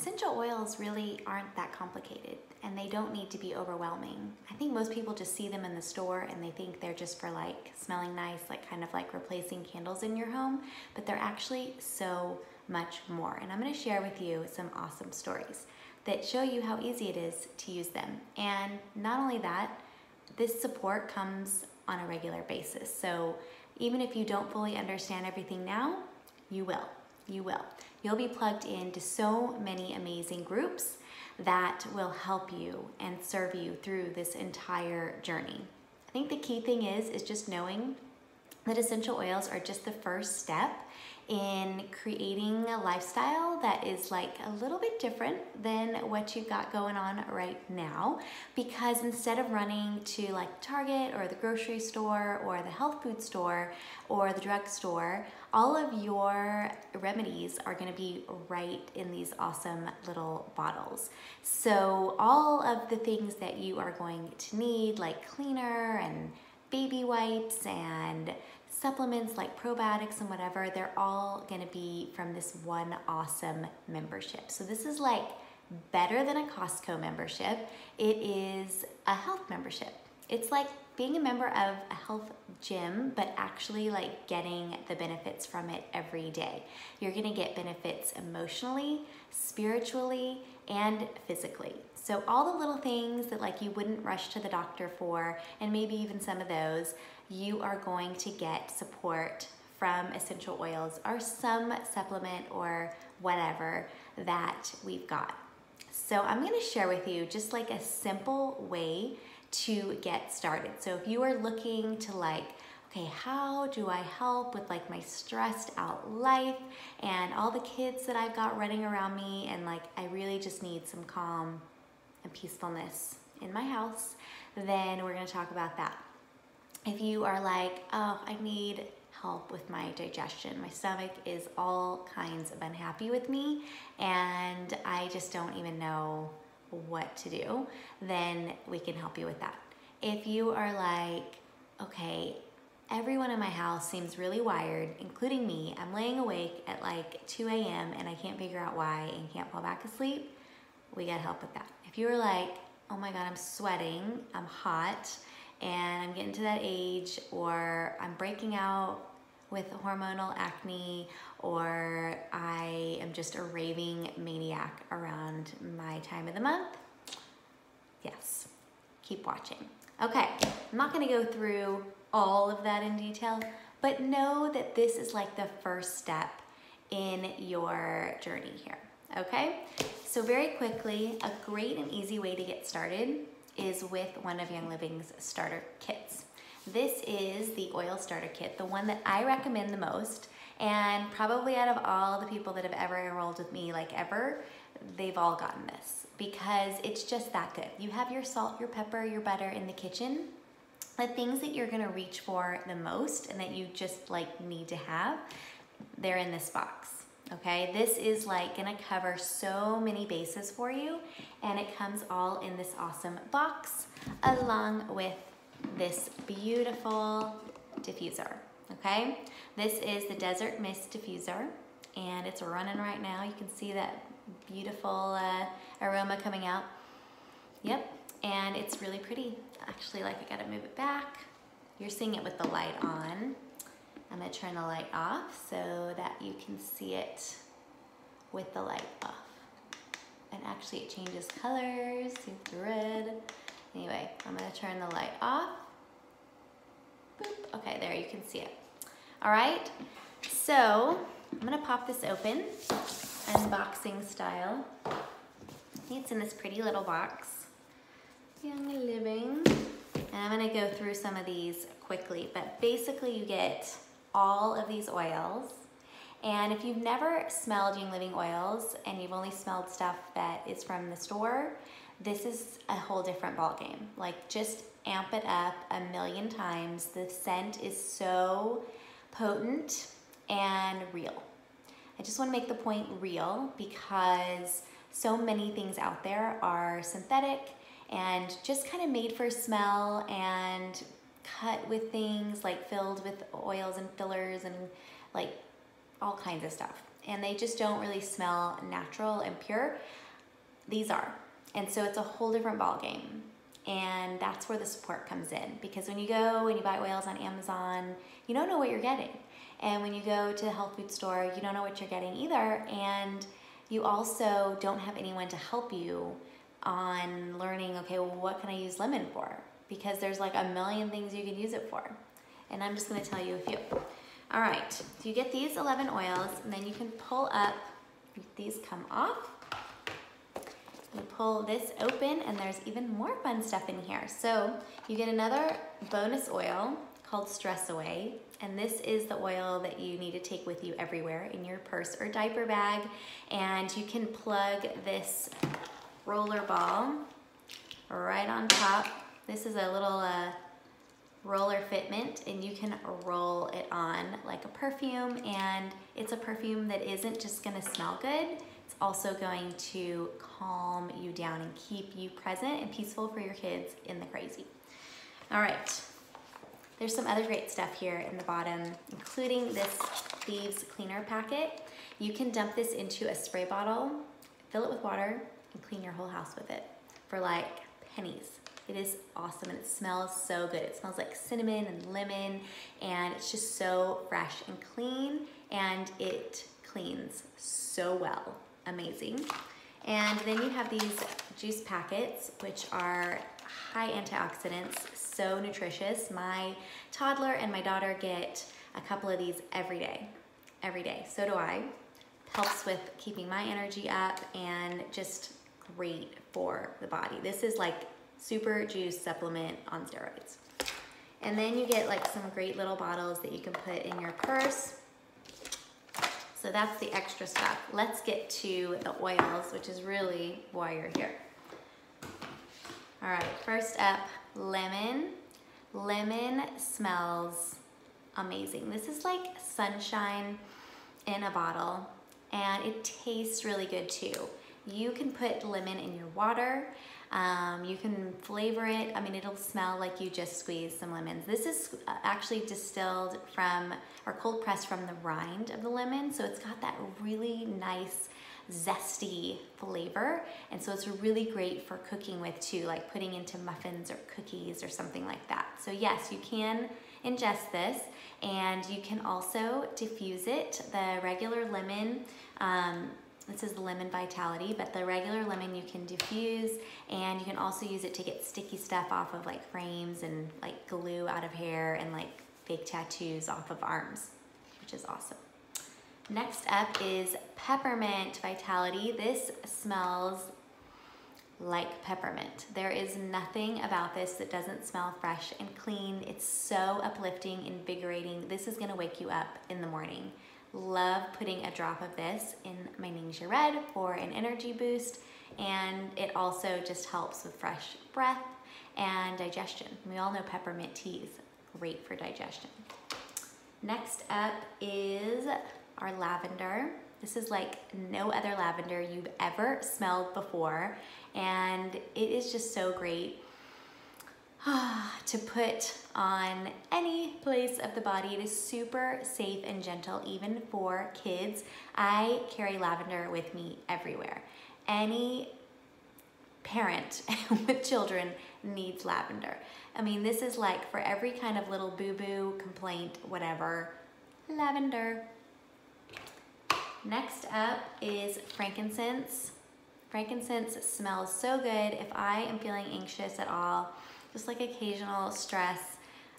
essential oils really aren't that complicated and they don't need to be overwhelming. I think most people just see them in the store and they think they're just for like smelling nice, like kind of like replacing candles in your home, but they're actually so much more. And I'm gonna share with you some awesome stories that show you how easy it is to use them. And not only that, this support comes on a regular basis. So even if you don't fully understand everything now, you will, you will. You'll be plugged into so many amazing groups that will help you and serve you through this entire journey. I think the key thing is, is just knowing that essential oils are just the first step in creating a lifestyle that is like a little bit different than what you've got going on right now because instead of running to like Target or the grocery store or the health food store or the drugstore, all of your remedies are going to be right in these awesome little bottles. So all of the things that you are going to need like cleaner and baby wipes and supplements like probiotics and whatever, they're all gonna be from this one awesome membership. So this is like better than a Costco membership. It is a health membership. It's like being a member of a health gym, but actually like getting the benefits from it every day. You're gonna get benefits emotionally, spiritually, and physically. So all the little things that like you wouldn't rush to the doctor for, and maybe even some of those, you are going to get support from essential oils or some supplement or whatever that we've got. So I'm gonna share with you just like a simple way to get started. So if you are looking to like, okay, how do I help with like my stressed out life and all the kids that I've got running around me and like I really just need some calm and peacefulness in my house, then we're gonna talk about that if you are like, oh, I need help with my digestion. My stomach is all kinds of unhappy with me and I just don't even know what to do, then we can help you with that. If you are like, okay, everyone in my house seems really wired, including me. I'm laying awake at like 2 a.m. and I can't figure out why and can't fall back asleep. We got help with that. If you're like, oh my God, I'm sweating, I'm hot, and I'm getting to that age or I'm breaking out with hormonal acne or I am just a raving maniac around my time of the month, yes, keep watching. Okay, I'm not gonna go through all of that in detail, but know that this is like the first step in your journey here, okay? So very quickly, a great and easy way to get started is with one of Young Living's starter kits. This is the oil starter kit, the one that I recommend the most. And probably out of all the people that have ever enrolled with me, like ever, they've all gotten this because it's just that good. You have your salt, your pepper, your butter in the kitchen. The things that you're gonna reach for the most and that you just like need to have, they're in this box okay? This is like gonna cover so many bases for you and it comes all in this awesome box along with this beautiful diffuser, okay? This is the Desert Mist Diffuser and it's running right now. You can see that beautiful uh, aroma coming out. Yep, and it's really pretty. Actually, like I gotta move it back. You're seeing it with the light on. I'm gonna turn the light off so that you can see it with the light off. And actually it changes colors, the red. Anyway, I'm gonna turn the light off. Boop. Okay, there you can see it. All right, so I'm gonna pop this open, unboxing style. It's in this pretty little box. Young Living. And I'm gonna go through some of these quickly, but basically you get all of these oils. And if you've never smelled Young Living oils and you've only smelled stuff that is from the store, this is a whole different ballgame. Like just amp it up a million times. The scent is so potent and real. I just wanna make the point real because so many things out there are synthetic and just kind of made for smell and cut with things like filled with oils and fillers and like all kinds of stuff. and they just don't really smell natural and pure. These are. And so it's a whole different ball game. And that's where the support comes in because when you go and you buy oils on Amazon, you don't know what you're getting. And when you go to the health food store, you don't know what you're getting either. And you also don't have anyone to help you on learning, okay, well, what can I use lemon for? Because there's like a million things you can use it for. And I'm just gonna tell you a few. All right, so you get these 11 oils and then you can pull up, these come off. You pull this open and there's even more fun stuff in here. So you get another bonus oil called Stress Away. And this is the oil that you need to take with you everywhere in your purse or diaper bag. And you can plug this roller ball right on top. This is a little uh, roller fitment and you can roll it on like a perfume and it's a perfume that isn't just gonna smell good, it's also going to calm you down and keep you present and peaceful for your kids in the crazy. All right, there's some other great stuff here in the bottom, including this Thieves Cleaner packet. You can dump this into a spray bottle, fill it with water, and clean your whole house with it for like pennies. It is awesome and it smells so good. It smells like cinnamon and lemon and it's just so fresh and clean and it cleans so well. Amazing. And then you have these juice packets, which are high antioxidants, so nutritious. My toddler and my daughter get a couple of these every day, every day. So do I. Helps with keeping my energy up and just great for the body. This is like super juice supplement on steroids. And then you get like some great little bottles that you can put in your purse. So that's the extra stuff. Let's get to the oils, which is really why you're here. All right, first up, lemon. Lemon smells amazing. This is like sunshine in a bottle and it tastes really good too. You can put lemon in your water. Um, you can flavor it. I mean, it'll smell like you just squeezed some lemons. This is uh, actually distilled from, or cold pressed from the rind of the lemon. So it's got that really nice, zesty flavor. And so it's really great for cooking with too, like putting into muffins or cookies or something like that. So yes, you can ingest this and you can also diffuse it. The regular lemon, um, this is the lemon vitality, but the regular lemon you can diffuse and you can also use it to get sticky stuff off of like frames and like glue out of hair and like fake tattoos off of arms, which is awesome. Next up is peppermint vitality. This smells like peppermint. There is nothing about this that doesn't smell fresh and clean. It's so uplifting, invigorating. This is gonna wake you up in the morning. Love putting a drop of this in my Ningxia Red for an energy boost and it also just helps with fresh breath and digestion. We all know peppermint tea is great for digestion. Next up is our lavender. This is like no other lavender you've ever smelled before and it is just so great to put on any place of the body. It is super safe and gentle, even for kids. I carry lavender with me everywhere. Any parent with children needs lavender. I mean, this is like for every kind of little boo-boo, complaint, whatever, lavender. Next up is frankincense. Frankincense smells so good. If I am feeling anxious at all, just like occasional stress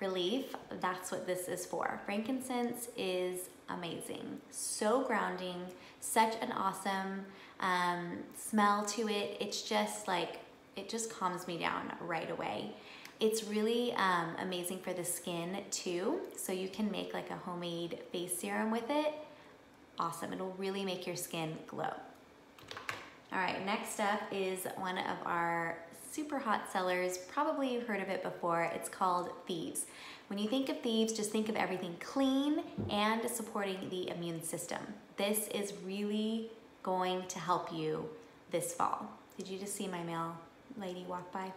relief, that's what this is for. Frankincense is amazing, so grounding, such an awesome um, smell to it. It's just like, it just calms me down right away. It's really um, amazing for the skin too. So you can make like a homemade face serum with it. Awesome, it'll really make your skin glow. All right, next up is one of our super hot sellers. Probably you've heard of it before. It's called Thieves. When you think of Thieves, just think of everything clean and supporting the immune system. This is really going to help you this fall. Did you just see my mail lady walk by?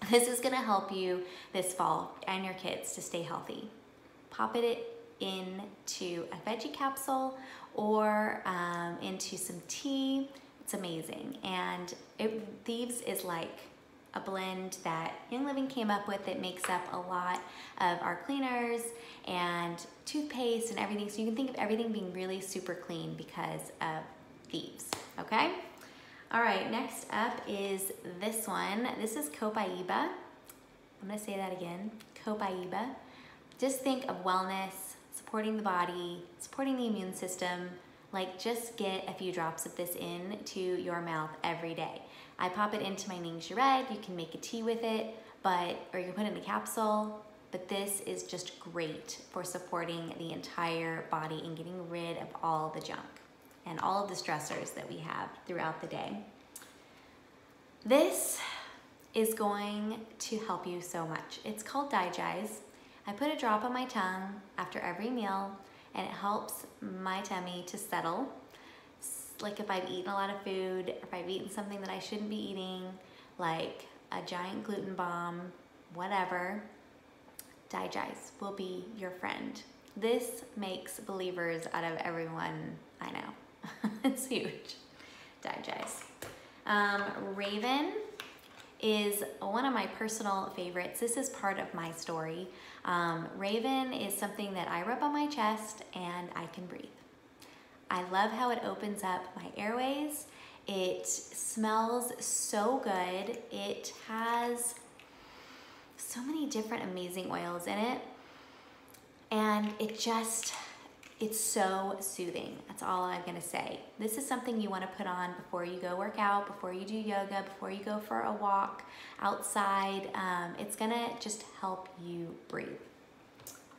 This is gonna help you this fall and your kids to stay healthy. Pop it into a veggie capsule or um, into some tea. It's amazing. And it, Thieves is like a blend that Young Living came up with that makes up a lot of our cleaners and toothpaste and everything. So you can think of everything being really super clean because of Thieves, okay? All right, next up is this one. This is Copaiba. I'm gonna say that again, Copaiba. Just think of wellness, supporting the body, supporting the immune system, like just get a few drops of this in to your mouth every day. I pop it into my Ningxia Red. You can make a tea with it, but or you can put it in a capsule. But this is just great for supporting the entire body and getting rid of all the junk and all of the stressors that we have throughout the day. This is going to help you so much. It's called Digize. I put a drop on my tongue after every meal and it helps my tummy to settle like if I've eaten a lot of food, if I've eaten something that I shouldn't be eating, like a giant gluten bomb, whatever, Digize will be your friend. This makes believers out of everyone I know. it's huge. Digize. Um, Raven is one of my personal favorites. This is part of my story. Um, Raven is something that I rub on my chest and I can breathe. I love how it opens up my airways. It smells so good. It has so many different amazing oils in it. And it just, it's so soothing. That's all I'm gonna say. This is something you wanna put on before you go work out, before you do yoga, before you go for a walk outside. Um, it's gonna just help you breathe.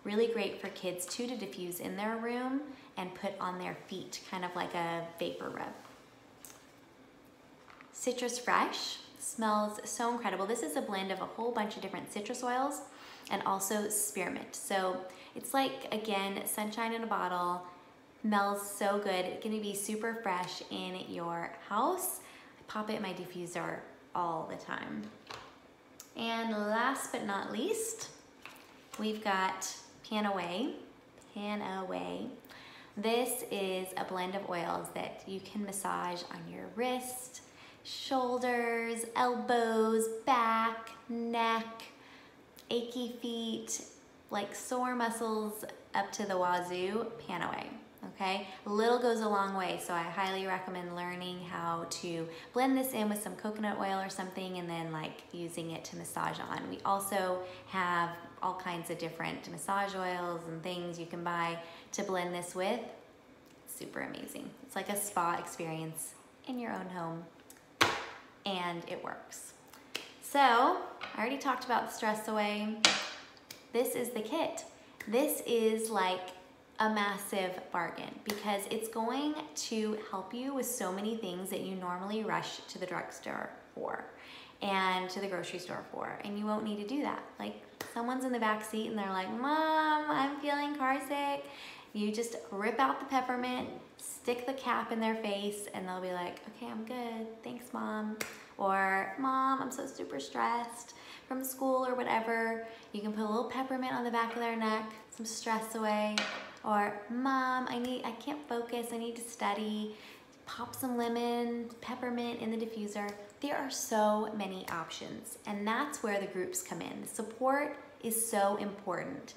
Really great for kids too to diffuse in their room and put on their feet, kind of like a vapor rub. Citrus Fresh smells so incredible. This is a blend of a whole bunch of different citrus oils and also spearmint. So it's like, again, sunshine in a bottle, smells so good. It's gonna be super fresh in your house. I pop it in my diffuser all the time. And last but not least, we've got Pan Away. Pan Away. This is a blend of oils that you can massage on your wrist, shoulders, elbows, back, neck, achy feet, like sore muscles up to the wazoo, pan away. Okay, little goes a long way, so I highly recommend learning how to blend this in with some coconut oil or something and then like using it to massage on. We also have all kinds of different massage oils and things you can buy to blend this with. Super amazing. It's like a spa experience in your own home and it works. So I already talked about stress away. This is the kit. This is like a massive bargain because it's going to help you with so many things that you normally rush to the drugstore for and to the grocery store for and you won't need to do that. Like someone's in the back seat and they're like, Mom, I'm feeling car sick. You just rip out the peppermint, stick the cap in their face, and they'll be like, okay, I'm good. Thanks, Mom. Or, Mom, I'm so super stressed from school or whatever. You can put a little peppermint on the back of their neck, some stress away. Or, Mom, I need, I can't focus. I need to study. Pop some lemon, peppermint in the diffuser. There are so many options, and that's where the groups come in. Support is so important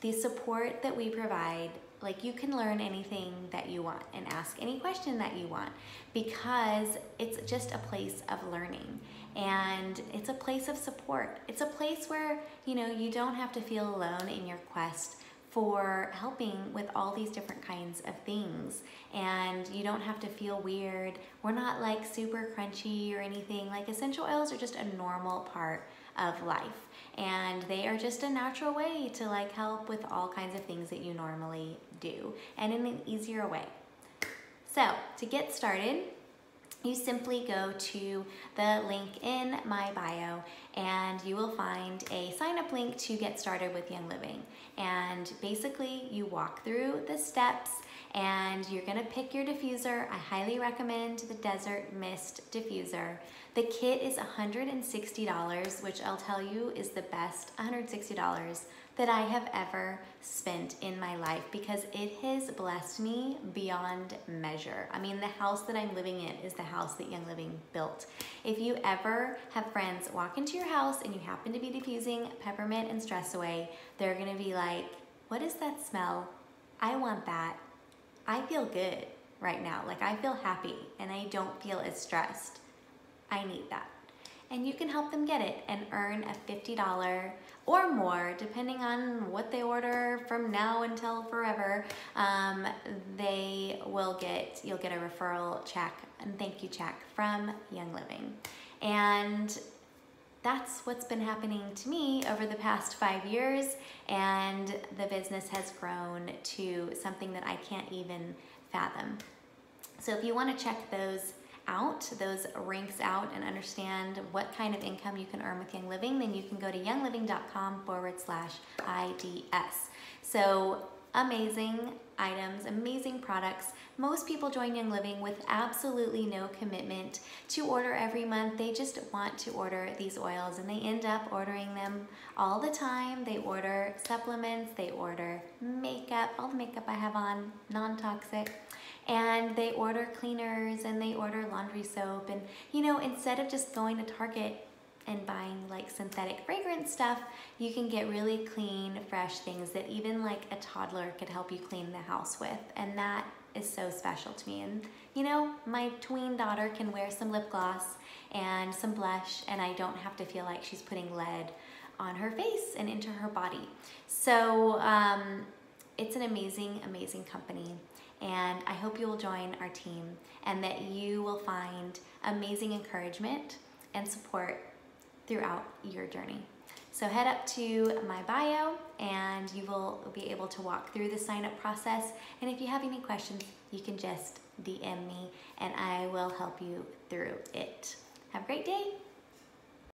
the support that we provide, like you can learn anything that you want and ask any question that you want because it's just a place of learning and it's a place of support. It's a place where, you know, you don't have to feel alone in your quest for helping with all these different kinds of things and you don't have to feel weird. We're not like super crunchy or anything. Like essential oils are just a normal part of life and they are just a natural way to like help with all kinds of things that you normally do and in an easier way. So to get started, you simply go to the link in my bio and you will find a sign up link to get started with Young Living. And basically you walk through the steps and you're gonna pick your diffuser. I highly recommend the Desert Mist diffuser. The kit is $160, which I'll tell you is the best $160 that I have ever spent in my life because it has blessed me beyond measure. I mean, the house that I'm living in is the house that Young Living built. If you ever have friends walk into your house and you happen to be diffusing peppermint and stress away, they're gonna be like, What is that smell? I want that. I feel good right now. Like, I feel happy and I don't feel as stressed. I need that and you can help them get it and earn a $50 or more, depending on what they order from now until forever. Um, they will get, you'll get a referral check and thank you check from Young Living. And that's what's been happening to me over the past five years, and the business has grown to something that I can't even fathom. So if you want to check those out, those ranks out, and understand what kind of income you can earn with Young Living, then you can go to youngliving.com forward slash IDS. So amazing items, amazing products. Most people join Young Living with absolutely no commitment to order every month. They just want to order these oils and they end up ordering them all the time. They order supplements, they order makeup, all the makeup I have on, non-toxic and they order cleaners and they order laundry soap. And you know instead of just going to Target and buying like synthetic fragrance stuff you can get really clean fresh things that even like a toddler could help you clean the house with. And that is so special to me. And you know my tween daughter can wear some lip gloss and some blush and I don't have to feel like she's putting lead on her face and into her body. So um, it's an amazing amazing company and I hope you will join our team and that you will find amazing encouragement and support throughout your journey. So head up to my bio and you will be able to walk through the sign up process. And if you have any questions, you can just DM me and I will help you through it. Have a great day.